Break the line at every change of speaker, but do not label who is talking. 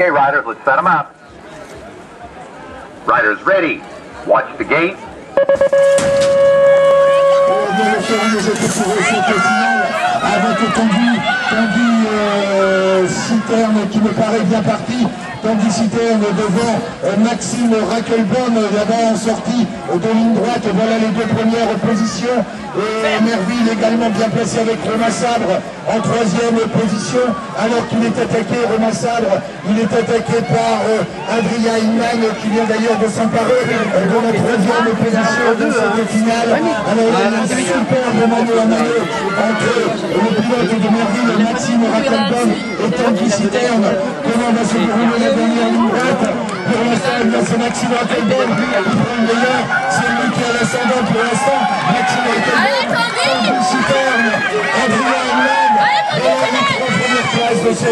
Okay, riders, let's set them up. Riders ready. Watch the gate.
Citerne qui me paraît bien parti. Tanguy Citerne devant euh, Maxime Rackelbaum là-bas en sortie de ligne droite. Voilà les deux premières positions. Et Merville également bien placé avec Romain Sabre en troisième position. Alors qu'il est attaqué, Romain Sabre, il est attaqué par euh, Adrien Inman qui vient d'ailleurs de s'emparer euh, de la troisième position de cette finale. Alors il y a un superbe mano à mano entre et Tanguy Citerne. Comment va se dérouler la dernière ligne droite Pour l'instant, eh c'est Maxime Rackelbaum qui prend le meilleur. C'est lui qui a l'ascendant pour l'instant. Maxime Rackelbaum, Tanguy Citerne, Adrien. Voilà les trois premières places de cette